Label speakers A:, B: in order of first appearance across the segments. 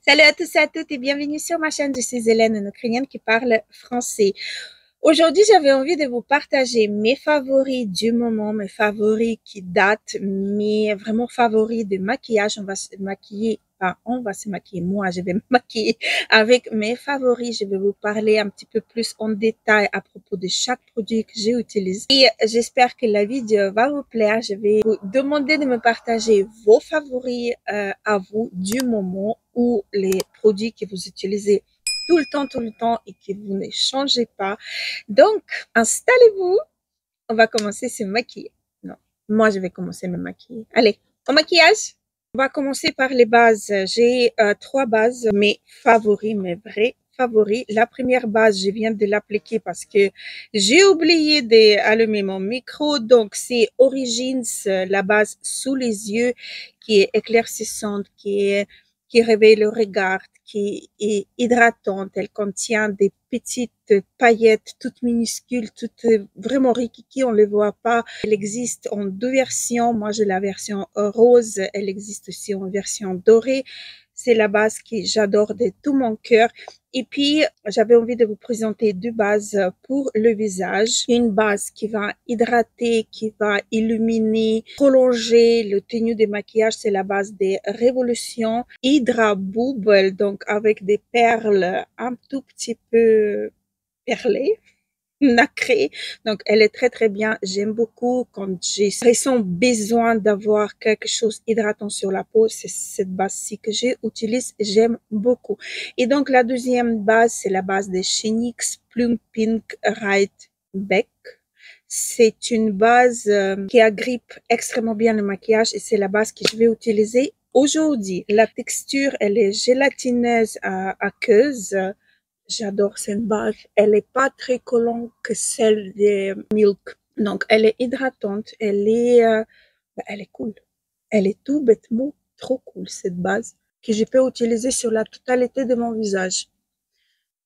A: Salut à tous et à toutes et bienvenue sur ma chaîne. Je suis Hélène, une Ukrainienne qui parle français. Aujourd'hui, j'avais envie de vous partager mes favoris du moment, mes favoris qui datent, mes vraiment favoris de maquillage. On va se maquiller, on va se maquiller. Moi, je vais me maquiller avec mes favoris. Je vais vous parler un petit peu plus en détail à propos de chaque produit que j'ai utilisé. Et j'espère que la vidéo va vous plaire. Je vais vous demander de me partager vos favoris euh, à vous du moment ou les produits que vous utilisez tout le temps, tout le temps et que vous ne changez pas. Donc, installez-vous. On va commencer à se maquiller. Non, moi, je vais commencer à me maquiller. Allez, au maquillage. On va commencer par les bases. J'ai euh, trois bases, mes favoris, mes vrais favoris. La première base, je viens de l'appliquer parce que j'ai oublié d'allumer mon micro. Donc, c'est Origins, la base sous les yeux qui est éclaircissante, qui est qui réveille le regard, qui est hydratante. Elle contient des petites paillettes toutes minuscules, toutes vraiment rikiki, on ne les voit pas. Elle existe en deux versions. Moi, j'ai la version rose. Elle existe aussi en version dorée. C'est la base que j'adore de tout mon cœur. Et puis, j'avais envie de vous présenter deux bases pour le visage. Une base qui va hydrater, qui va illuminer, prolonger le tenue de maquillage. C'est la base des Révolutions Hydra Bubble, donc avec des perles un tout petit peu perlées nacrée. Donc, elle est très, très bien. J'aime beaucoup quand j'ai récent besoin d'avoir quelque chose hydratant sur la peau. C'est cette base-ci que j'utilise. J'aime beaucoup. Et donc, la deuxième base, c'est la base de Chenix Plum Pink Right Beck. C'est une base euh, qui agrippe extrêmement bien le maquillage et c'est la base que je vais utiliser aujourd'hui. La texture, elle est gélatineuse à aqueuse. J'adore cette base. Elle est pas très collante que celle de Milk. Donc, elle est hydratante. Elle est, euh, bah, elle est cool. Elle est tout bêtement trop cool, cette base, que je peux utiliser sur la totalité de mon visage.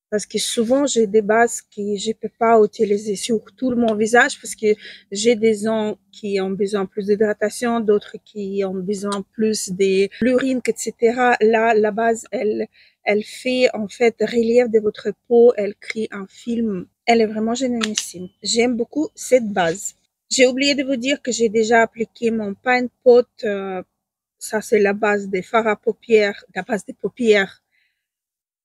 A: Parce que souvent, j'ai des bases que je peux pas utiliser sur tout mon visage parce que j'ai des gens qui ont besoin plus d'hydratation, d'autres qui ont besoin plus de l'urine, etc. Là, la base, elle, elle fait en fait relief de votre peau, elle crée un film. Elle est vraiment génialissime. J'aime beaucoup cette base. J'ai oublié de vous dire que j'ai déjà appliqué mon paint pot. Euh, ça, c'est la base des fards à paupières, la base des paupières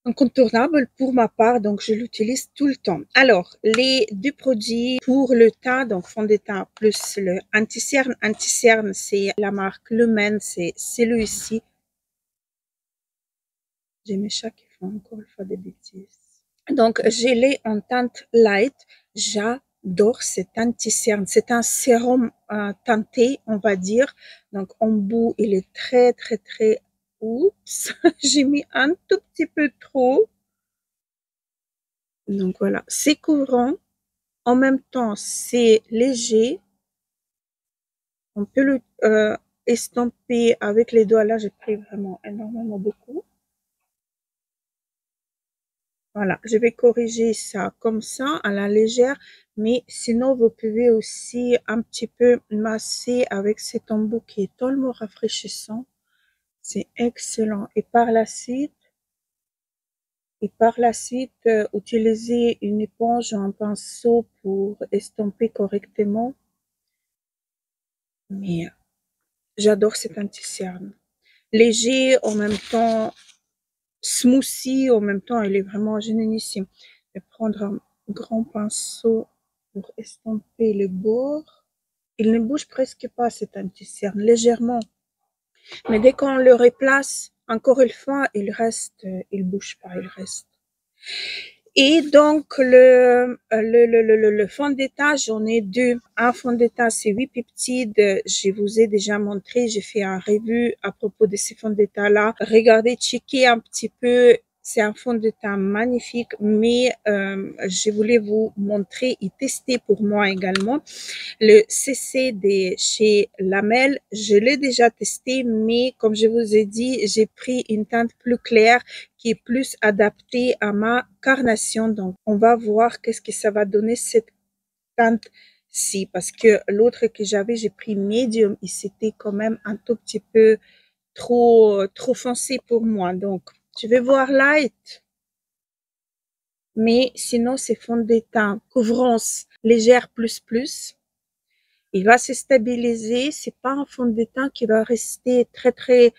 A: incontournable pour ma part, donc je l'utilise tout le temps. Alors, les deux produits pour le teint, donc fond de teint plus le anti-cerne. Anti-cerne, c'est la marque Lumen, c'est celui-ci. J'ai mes chats qui font encore une fois des bêtises. Donc, j'ai les en teinte light. J'adore cet anti-cerne. C'est un sérum euh, teinté, on va dire. Donc, en bout, il est très, très, très... Oups, j'ai mis un tout petit peu trop. Donc, voilà. C'est couvrant. En même temps, c'est léger. On peut le euh, estomper avec les doigts. Là, j'ai pris vraiment énormément beaucoup. Voilà, je vais corriger ça comme ça à la légère, mais sinon vous pouvez aussi un petit peu masser avec cet embout qui est tellement rafraîchissant. C'est excellent. Et par la suite, et par la suite, euh, utiliser une éponge ou un pinceau pour estomper correctement. Mais j'adore cet anti-cerne. Léger, en même temps smoothie. En même temps, elle est vraiment génialissime. Je vais prendre un grand pinceau pour estomper le bord. Il ne bouge presque pas cet anti-cerne, légèrement. Mais dès qu'on le replace, encore une fois, il reste, il bouge pas, il reste. Et donc, le, le, le, le, le fond d'état, j'en ai deux. Un fond d'état, c'est huit peptides. Je vous ai déjà montré, j'ai fait un revue à propos de ces fonds d'état-là. Regardez, checkez un petit peu c'est un fond de teint magnifique, mais euh, je voulais vous montrer et tester pour moi également. Le CC de chez Lamel, je l'ai déjà testé, mais comme je vous ai dit, j'ai pris une teinte plus claire qui est plus adaptée à ma carnation. Donc, on va voir qu'est-ce que ça va donner cette teinte-ci. Parce que l'autre que j'avais, j'ai pris medium et c'était quand même un tout petit peu trop, trop foncé pour moi. Donc, Je vais voir light? Mais sinon, c'est fond de teint couvrance légère plus plus. Il va se stabiliser. C'est pas un fond de teint qui va rester très très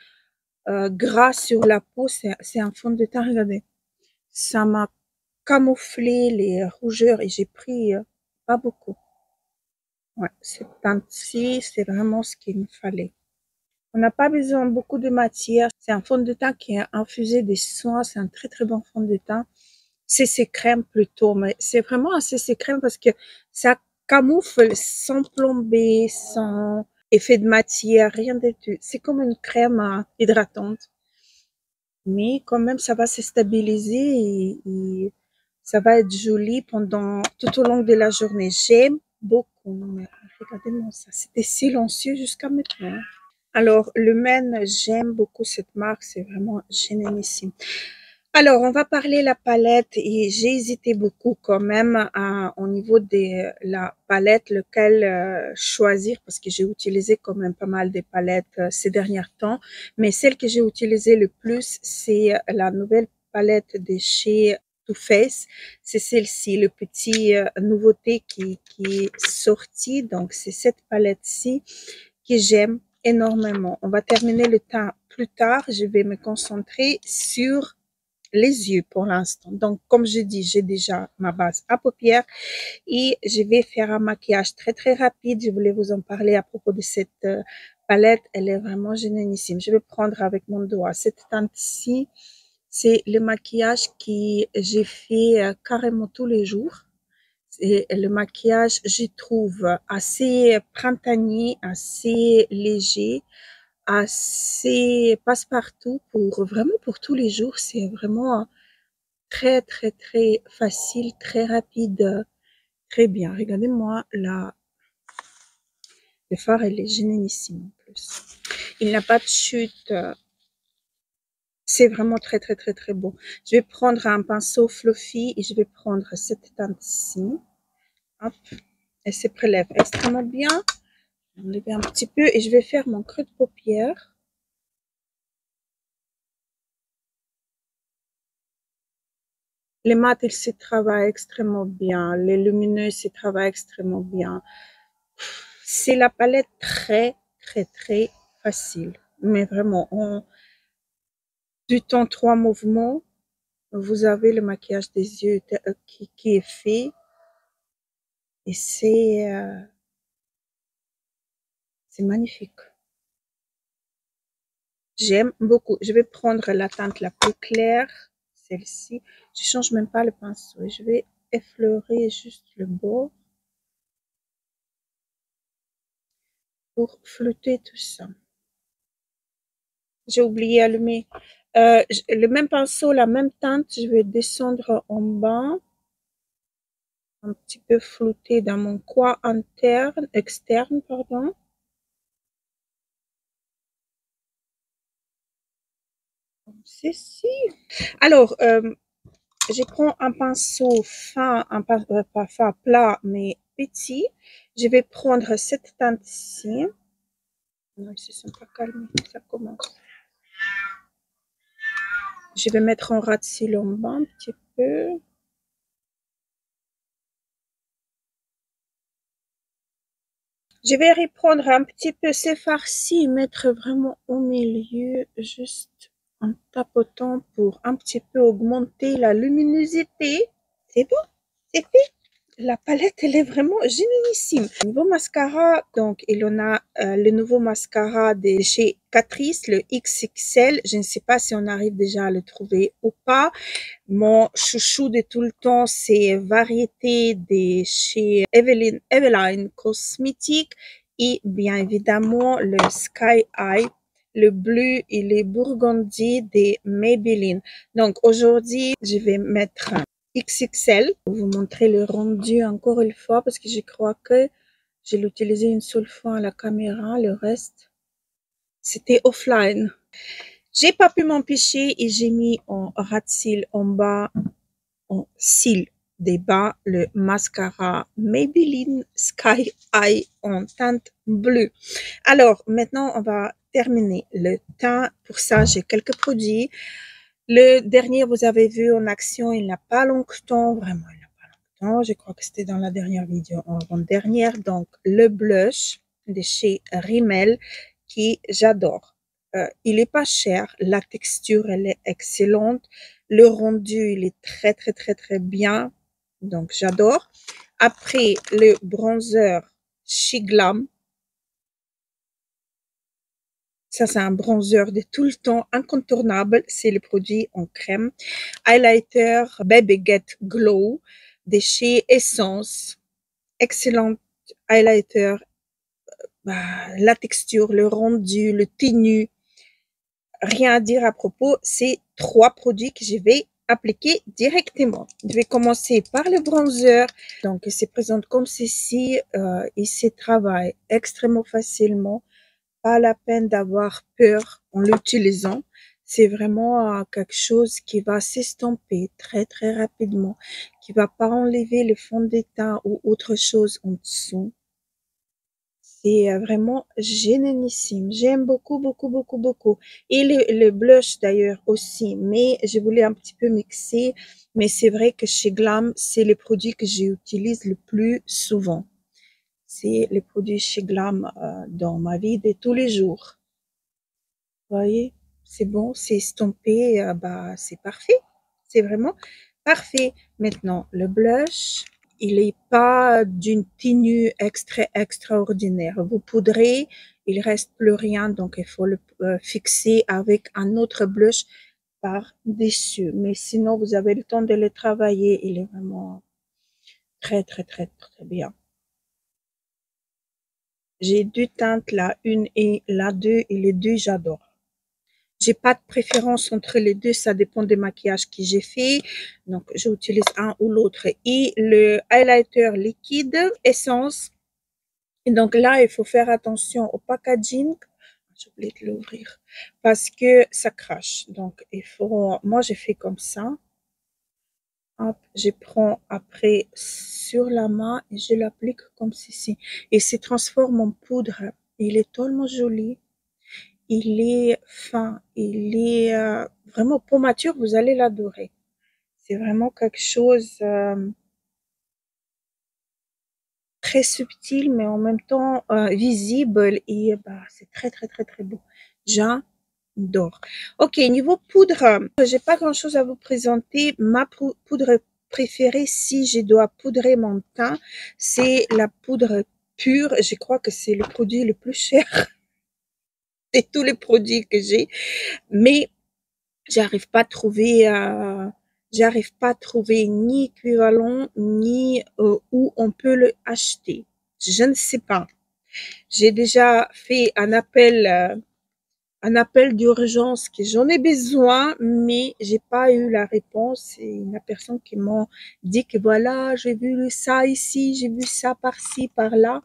A: euh, gras sur la peau. C'est un fond de teint, regardez. Ça m'a camouflé les rougeurs et j'ai pris euh, pas beaucoup. Ouais, cette teinte-ci, c'est vraiment ce qu'il me fallait. On n'a pas besoin de beaucoup de matière. C'est un fond de teint qui est infusé des soins. C'est un très très bon fond de teint. CC crème plutôt, mais c'est vraiment un CC crème parce que ça camoufle sans plomber, sans effet de matière, rien du tout. C'est comme une crème euh, hydratante. Mais quand même, ça va se stabiliser et, ça va être joli pendant tout au long de la journée. J'aime beaucoup. regardez-moi ça. C'était silencieux jusqu'à maintenant. Alors, le Men, j'aime beaucoup cette marque. C'est vraiment génialissime. Alors, on va parler la palette et j'ai hésité beaucoup quand même au niveau de la palette, lequel euh, choisir parce que j'ai utilisé quand même pas mal de palettes euh, ces derniers temps. Mais celle que j'ai utilisée le plus, c'est la nouvelle palette de chez Too Faced. C'est celle-ci, le petit euh, nouveauté qui, qui est sorti. Donc, c'est cette palette-ci que j'aime énormément. On va terminer le temps plus tard. Je vais me concentrer sur les yeux pour l'instant. Donc, comme je dis, j'ai déjà ma base à paupières et je vais faire un maquillage très, très rapide. Je voulais vous en parler à propos de cette euh, palette. Elle est vraiment génialissime. Je vais prendre avec mon doigt cette teinte-ci. C'est le maquillage que j'ai fait euh, carrément tous les jours. Le maquillage, je trouve assez printanier, assez léger assez passe-partout pour vraiment pour tous les jours. C'est vraiment très, très, très facile, très rapide, très bien. Regardez-moi là. Le phare, elle est génialissime en plus. Il n'a pas de chute. C'est vraiment très, très, très, très beau. Je vais prendre un pinceau fluffy et je vais prendre cette teinte-ci. Hop. Elle se prélève extrêmement bien enlever un petit peu et je vais faire mon creux de paupière. Les mat, ils se travaillent extrêmement bien. Les lumineux, se travaillent extrêmement bien. C'est la palette très, très, très facile. Mais vraiment, en du temps trois mouvements, vous avez le maquillage des yeux qui, qui est fait. Et c'est... Euh, magnifique. J'aime beaucoup. Je vais prendre la teinte la plus claire, celle-ci. Je change même pas le pinceau. Je vais effleurer juste le bord pour flouter tout ça. J'ai oublié allumer euh, le même pinceau, la même teinte. Je vais descendre en bas un petit peu flouter dans mon coin interne, externe, pardon. ceci. Alors, euh, je prends un pinceau fin, un euh, pas fin, plat, mais petit. Je vais prendre cette teinte-ci. Non, ils se sont pas calmés, ça commence. Je vais mettre en ras de un petit peu. Je vais reprendre un petit peu ces farcis, mettre vraiment au milieu, juste en tapotant pour un petit peu augmenter la luminosité. C'est bon, c'est fait? La palette, elle est vraiment génialissime. Niveau mascara, donc il en a euh, le nouveau mascara de chez Catrice, le XXL. Je ne sais pas si on arrive déjà à le trouver ou pas. Mon chouchou de tout le temps, c'est Variété de chez Evelyn, Eveline Cosmetics et bien évidemment le Sky Eye le bleu et les burgundies des Maybelline. Donc aujourd'hui, je vais mettre XXL vous montrer le rendu encore une fois parce que je crois que j'ai l'utilisé une seule fois à la caméra. Le reste, c'était offline. J'ai pas pu m'empêcher et j'ai mis en rat cils en bas, en cils des bas, le mascara Maybelline Sky Eye en teinte bleue. Alors, maintenant, on va terminer le teint. Pour ça, j'ai quelques produits. Le dernier, vous avez vu en action, il n'a pas longtemps, vraiment, il n'a pas longtemps. Je crois que c'était dans la dernière vidéo, en dernière. Donc, le blush de chez Rimmel qui j'adore. Euh, il est pas cher, la texture elle est excellente, le rendu il est très très très très bien, donc j'adore. Après le bronzer Shiglam, ça c'est un bronzer de tout le temps incontournable, c'est le produit en crème. Highlighter Baby Get Glow de chez Essence, excellent highlighter bah, la texture, le rendu, le tenue, rien à dire à propos. C'est trois produits que je vais appliquer directement. Je vais commencer par le bronzer. Donc, il se présente comme ceci. Euh, il se travaille extrêmement facilement. Pas la peine d'avoir peur en l'utilisant. C'est vraiment euh, quelque chose qui va s'estomper très, très rapidement, qui va pas enlever le fond de teint ou autre chose en dessous. C'est euh, vraiment génialissime. J'aime beaucoup, beaucoup, beaucoup, beaucoup. Et le, blush d'ailleurs aussi, mais je voulais un petit peu mixer. Mais c'est vrai que chez Glam, c'est le produit que j'utilise le plus souvent. C'est le produit chez Glam euh, dans ma vie de tous les jours. Vous voyez, c'est bon, c'est estompé, euh, bah, c'est parfait. C'est vraiment parfait. Maintenant, le blush il n'est pas d'une tenue extra extraordinaire. Vous poudrez, il reste plus rien, donc il faut le euh, fixer avec un autre blush par dessus. Mais sinon, vous avez le temps de le travailler. Il est vraiment très, très, très, très bien. J'ai deux teintes, la une et la deux, et les deux, j'adore. J'ai pas de préférence entre les deux, ça dépend des maquillages que j'ai fait. Donc, j'utilise un ou l'autre. Et le highlighter liquide Essence. Donc là, il faut faire attention au packaging. J'ai oublié de l'ouvrir parce que ça crache. Donc, il faut, moi, j'ai fait comme ça. Hop, je prends après sur la main et je l'applique comme ceci. Et se transforme en poudre. Il est tellement joli il est fin, il est euh, vraiment pour mature, vous allez l'adorer. C'est vraiment quelque chose euh, très subtil, mais en même temps euh, visible et bah, c'est très très très très beau. J'adore. Ok, niveau poudre, j'ai pas grand chose à vous présenter. Ma poudre préférée, si je dois poudrer mon teint, c'est la poudre pure. Je crois que c'est le produit le plus cher c'est tous les produits que j'ai, mais j'arrive pas à trouver, euh, j'arrive pas à trouver ni équivalent ni euh, où on peut le acheter. Je ne sais pas. J'ai déjà fait un appel, euh, un appel d'urgence que j'en ai besoin, mais j'ai pas eu la réponse. Et il y a personne qui m'a dit que voilà, j'ai vu ça ici, j'ai vu ça par-ci, par-là.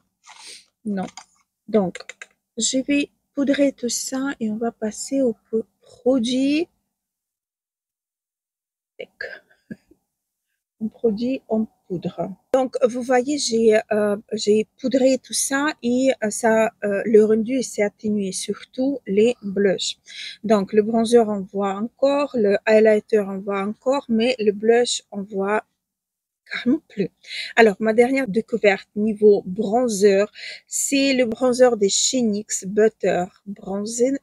A: Non. Donc, je vais poudrer tout ça et on va passer au produit un produit en poudre. Donc, vous voyez, j'ai euh, poudré tout ça et euh, ça, euh, le rendu s'est atténué, surtout les blushs. Donc, le bronzer, on voit encore, le highlighter, on voit encore, mais le blush, on voit carrément plus. Alors, ma dernière découverte niveau bronzer, c'est le bronzer des Chinix Butter Bronzer.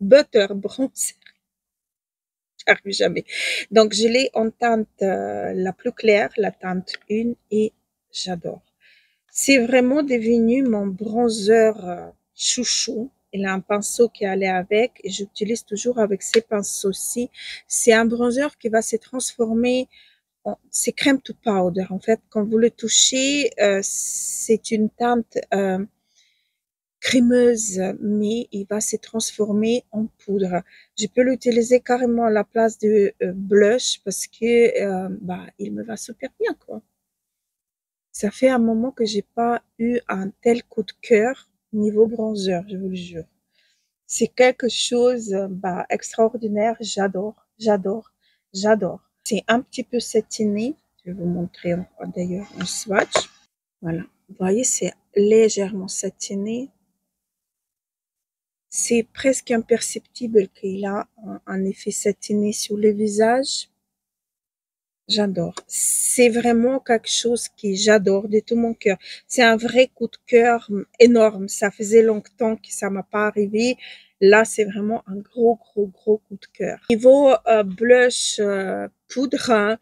A: Butter Bronzer. Jamais. Donc, je l'ai en teinte euh, la plus claire, la teinte 1, et j'adore. C'est vraiment devenu mon bronzer euh, chouchou. Il a un pinceau qui allait avec et j'utilise toujours avec ces pinceaux-ci. C'est un bronzer qui va se transformer c'est crème to powder. En fait, quand vous le touchez, euh, c'est une teinte euh, crémeuse, mais il va se transformer en poudre. Je peux l'utiliser carrément à la place de euh, blush parce que bah, il me va super bien, quoi. Ça fait un moment que j'ai pas eu un tel coup de cœur niveau bronzer, je vous le jure. C'est quelque chose bah, extraordinaire. J'adore, j'adore, j'adore. C'est un petit peu satiné. Je vais vous montrer d'ailleurs un swatch. Voilà. Vous voyez, c'est légèrement satiné. C'est presque imperceptible qu'il a un effet satiné sur le visage. J'adore. C'est vraiment quelque chose que j'adore de tout mon cœur. C'est un vrai coup de cœur énorme. Ça faisait longtemps que ça m'a pas arrivé. Là, c'est vraiment un gros, gros, gros coup de cœur. Niveau euh, blush euh, poudre, hein,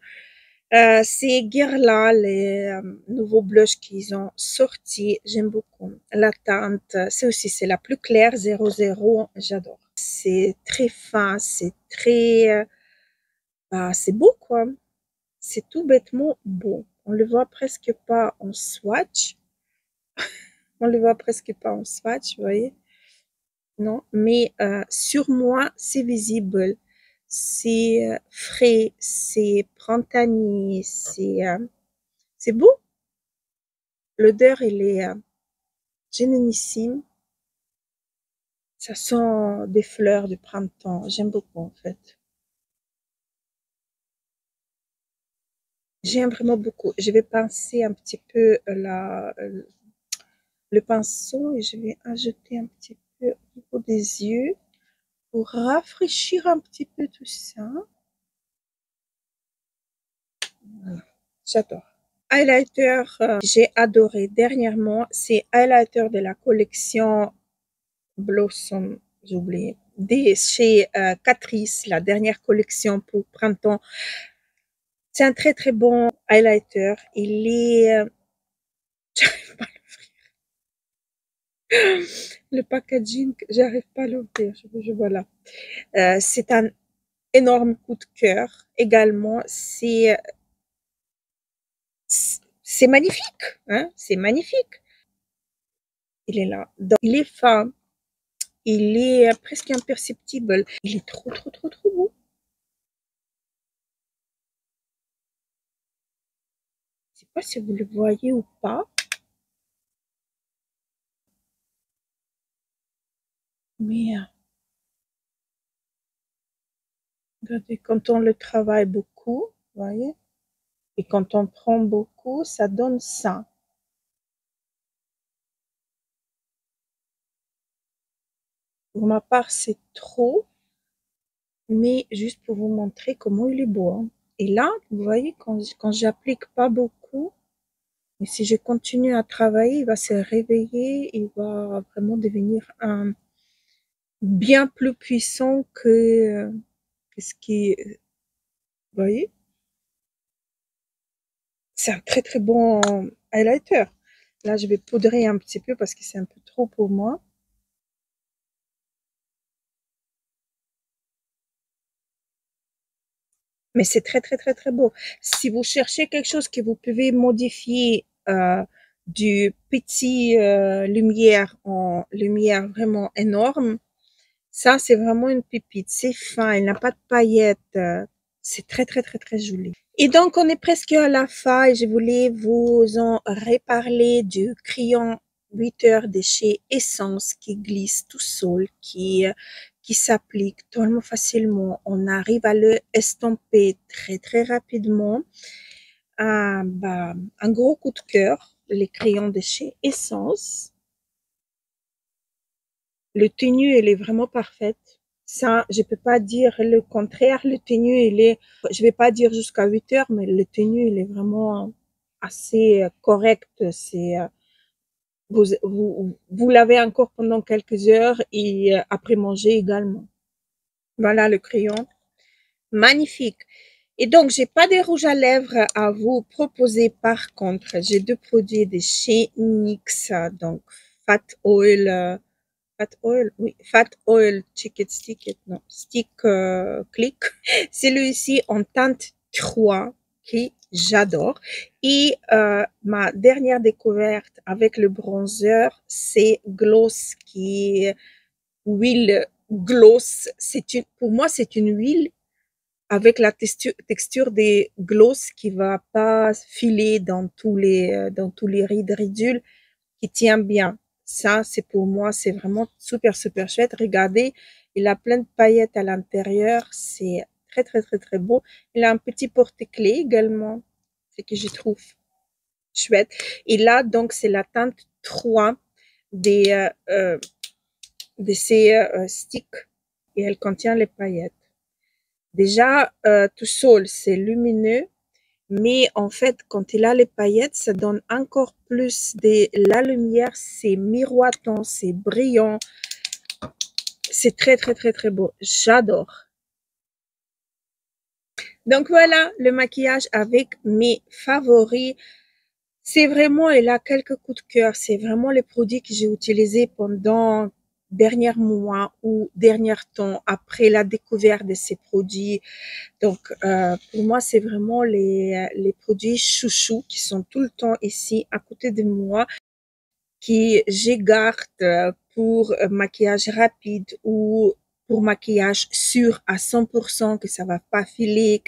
A: euh, c'est Guerlain, les euh, nouveaux blushs qu'ils ont sortis. J'aime beaucoup. La teinte, c'est aussi, c'est la plus claire, 00. J'adore. C'est très fin, c'est très, euh, bah, c'est beau, quoi. C'est tout bêtement beau. On le voit presque pas en swatch. On le voit presque pas en swatch, vous voyez. Non, mais euh, sur moi, c'est visible. C'est euh, frais, c'est printanier, c'est euh, c'est beau. L'odeur, elle est euh, génialissime. Ça sent des fleurs du printemps. J'aime beaucoup, en fait. J'aime vraiment beaucoup. Je vais pincer un petit peu la, le pinceau et je vais ajouter un petit peu au niveau des yeux pour rafraîchir un petit peu tout ça. J'adore. Highlighter, euh, j'ai adoré dernièrement, c'est highlighter de la collection Blossom, j'ai oublié, des, chez euh, Catrice, la dernière collection pour printemps. C'est un très très bon highlighter. Il est, euh, j'arrive pas à l'ouvrir. Le packaging, j'arrive pas à l'ouvrir. Je, je voilà. Euh, c'est un énorme coup de cœur. Également, c'est c'est magnifique, hein, c'est magnifique. Il est là. Donc, il est fin. Il est presque imperceptible. Il est trop, trop, trop, trop beau. Je sais pas si vous le voyez ou pas. Mais, quand on le travaille beaucoup, voyez, et quand on prend beaucoup, ça donne ça. Pour ma part, c'est trop, mais juste pour vous montrer comment il est beau. hein. Et là, vous voyez, quand, quand j'applique pas beaucoup, et si je continue à travailler, il va se réveiller, il va vraiment devenir un bien plus puissant que, ce qui, vous voyez? C'est un très très bon highlighter. Là, je vais poudrer un petit peu parce que c'est un peu trop pour moi. Mais c'est très très très très beau. Si vous cherchez quelque chose que vous pouvez modifier euh, du petit euh, lumière en lumière vraiment énorme, ça c'est vraiment une pépite. C'est fin, il n'a pas de paillettes. euh, c'est très très très très joli. Et donc on est presque à la fin je voulais vous en reparler du crayon 8 heures de chez Essence qui glisse tout seul, qui, euh, qui s'applique tellement facilement. On arrive à le estomper très très rapidement. Ah, bah, un gros coup de cœur, les crayons de chez Essence. Le tenue, elle est vraiment parfaite. Ça, je peux pas dire le contraire. Le tenue, il est, je vais pas dire jusqu'à 8 heures, mais le tenue, il est vraiment assez correct. C'est, euh, vous, vous, vous l'avez encore pendant quelques heures et euh, après manger également. Voilà le crayon. Magnifique. Et donc, j'ai pas de rouge à lèvres à vous proposer. Par contre, j'ai deux produits de chez NYX. Donc, Fat Oil, euh, Fat Oil, oui, Fat Oil Chicken Stick, non, Stick euh, Click. Celui-ci en teinte 3 qui j'adore. Et euh, ma dernière découverte avec le bronzer, c'est Gloss qui huile gloss. C'est une, pour moi, c'est une huile avec la texture, texture des gloss qui va pas filer dans tous les, euh, dans tous les rides ridules, qui tient bien. Ça, c'est pour moi, c'est vraiment super, super chouette. Regardez, il a plein de paillettes à l'intérieur. C'est très, très, très, très beau. Il a un petit porte-clés également, ce que je trouve chouette. Et là, donc, c'est la teinte 3 des, euh, euh, de ces euh, sticks et elle contient les paillettes. Déjà, euh, tout seul, c'est lumineux, mais en fait, quand il a les paillettes, ça donne encore plus de la lumière, c'est miroitant, c'est brillant. C'est très, très, très, très beau. J'adore. Donc voilà, le maquillage avec mes favoris. C'est vraiment, il a quelques coups de cœur. C'est vraiment les produits que j'ai utilisés pendant derniers mois ou dernier temps après la découverte de ces produits. Donc, euh, pour moi, c'est vraiment les, les produits chouchous qui sont tout le temps ici à côté de moi, qui je garde pour maquillage rapide ou pour maquillage sûr à 100% que ça va pas filer.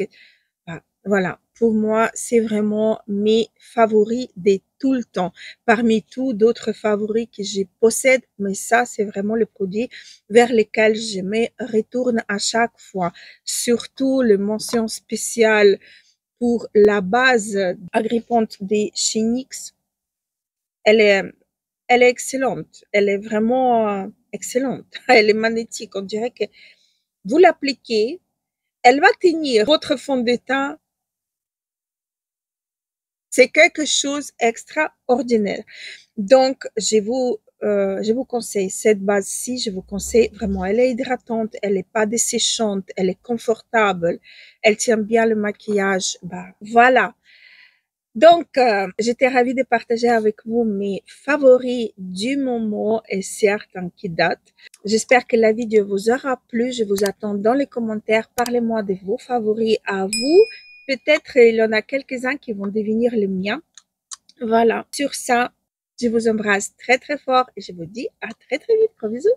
A: Voilà, pour moi, c'est vraiment mes favoris de tout le temps. Parmi tous d'autres favoris que je possède, mais ça, c'est vraiment le produit vers lequel je me retourne à chaque fois. Surtout le mention spéciale pour la base agrippante des Chinix. Elle est, elle est excellente. Elle est vraiment euh, excellente. Elle est magnétique. On dirait que vous l'appliquez, elle va tenir votre fond de teint c'est quelque chose d'extraordinaire. Donc, je vous, euh, je vous conseille cette base-ci, je vous conseille vraiment, elle est hydratante, elle n'est pas desséchante, elle est confortable, elle tient bien le maquillage. Bah, voilà. Donc, euh, j'étais ravie de partager avec vous mes favoris du moment et certains qui datent. J'espère que la vidéo vous aura plu. Je vous attends dans les commentaires. Parlez-moi de vos favoris à vous Peut-être il y en a quelques-uns qui vont devenir les miens. Voilà. Sur ça, je vous embrasse très très fort et je vous dis à très très vite. Gros bisous.